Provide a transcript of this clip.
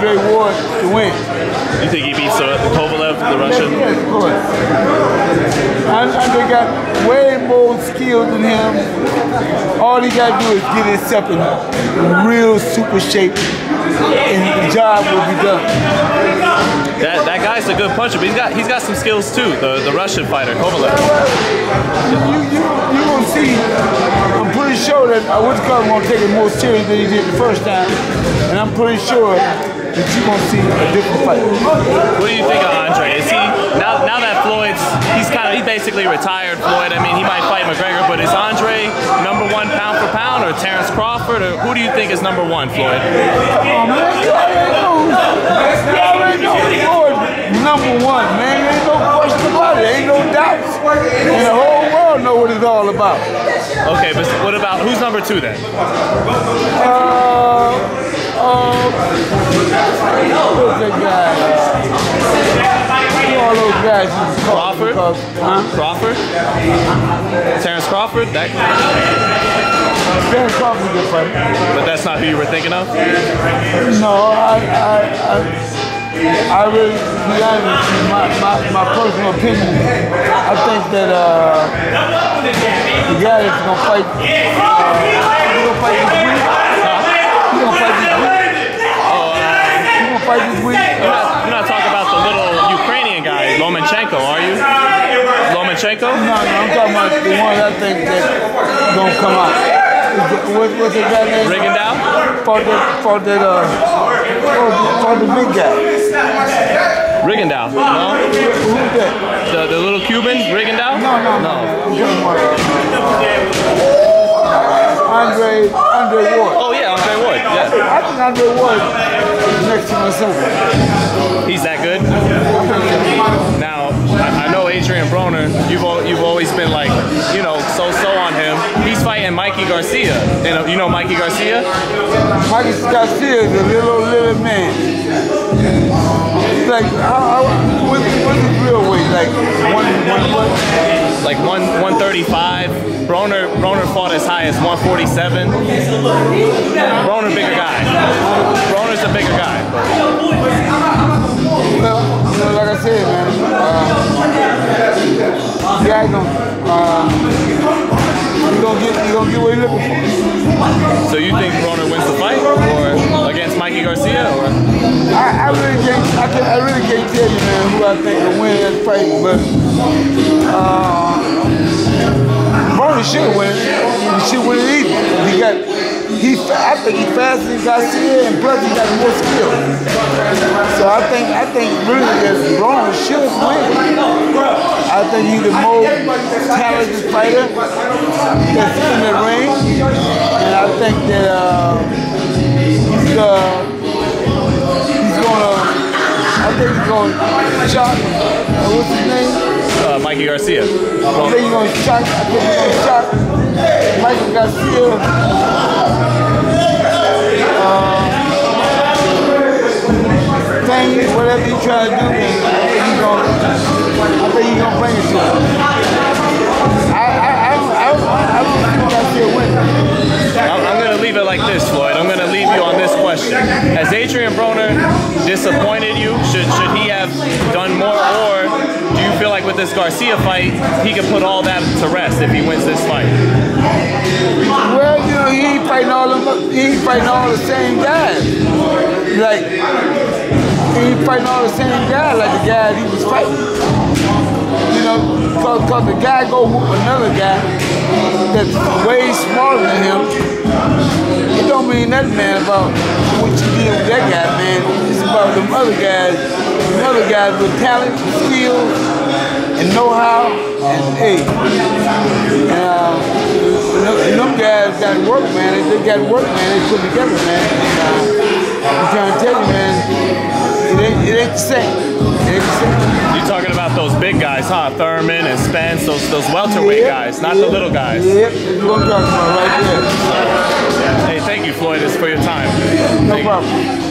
to win. You think he beats uh, Kovalev, the Russian? Yes, of course. Andre got way more skill than him. All he got to do is get himself in real super shape, and the job will be done. That that guy's a good puncher, but he's got he's got some skills too. The the Russian fighter Kovalev. You you you gonna see. I'm pretty sure that uh, what's called gonna take it more serious than he did the first time, and I'm pretty sure that you're gonna see a different fight. What do you think of Andre? Is he now now that Floyd's he's kind of he basically retired Floyd. I mean he might fight McGregor, but is Andre number one pound for pound or Terrence Crawford or who do you think is number one, Floyd? On, man. You already know. You already know. Floyd, number one, man. There ain't no question about it. Ain't no doubts. And the whole world know what it's all about. Okay, but what about who's number two then? Uh, uh, what's that guy? Uh, all those guys you just call Crawford? because- Huh? Crawford? Terrence Crawford? That, a good fighter. but that's not who you were thinking of? No, I, I, I, I really, to be honest, my, my, my personal opinion, I think that uh, the guy that's gonna fight, uh, gonna fight this week. He gonna fight this week. He gonna fight this week. You're not, you're not talking about the little Ukrainian guy, Lomachenko, are you? Lomachenko? No, no, I'm talking about the one I think that gonna come out. What, what's the guy name? Rigondeaux? For the, for the, uh, for the, for the big guy. Rigondeaux, no? Who's that? The, the little Cuban, Rigondeaux? No, no, no. I'm talking about uh, Andre, Andre Ward. Oh yeah, Andre Ward, I Andre Ward next to myself. He's that good? Now, I, I know Adrien Broner, you've, al- you've always been like, you know, so-so on him. He's fighting Mikey Garcia. And uh, you know Mikey Garcia? Mikey Garcia is a little, little man. He's like, how, how, what's, what's his real weight? Like, one, one, what? Like one 135. Broner Broner fought as high as 147. Broner bigger the guy gonna, get, he gonna get what he looking for. So you think Broner wins the fight, or against Mikey Garcia, or I, I really can't, I, can, I really can't tell you, man, who I think will win that fight, but uh, Brody should win. He should win it even. He got, he, I think he faster than Garcia, and plus he got more skill. So I think, I think really that Brody should win. I think he's the more talented fighter that's in the ring, and I think that uh, he's uh, he's gonna. I think he's gonna shock. Uh, what's his name? uh, Mikey Garcia? I think he's gonna shock. I think he's gonna shock Michael Garcia. Uh, thing, whatever he trying to do, disappointed you? Should should he have done more, or do you feel like with this Garcia fight, he could put all that to rest if he wins this fight? Well, you know, he fighting all them, he fighting all the same guys. Like, he ain't fighting all the same guys like the guys he was fighting. You know, cause, cause the guy go whoop another guy that's way smaller than him. It don't mean nothing, man, about what you did with that guy, man. About them other guys, them other guys with talent, skills, and know-how, and hey, and, uh, and them guys got work, man. They, got work, man. They put together, man. And, uh, I'm trying to tell you, man, it ain't, it ain't the same. It ain't the same. You're talking about those big guys, huh? Thurman and Spence, those those welterweight Yep, guys, not the little guys. Yep, that's what I'm talking about right there. Hey, thank you, Floyd, for your time. No Thank problem. Sight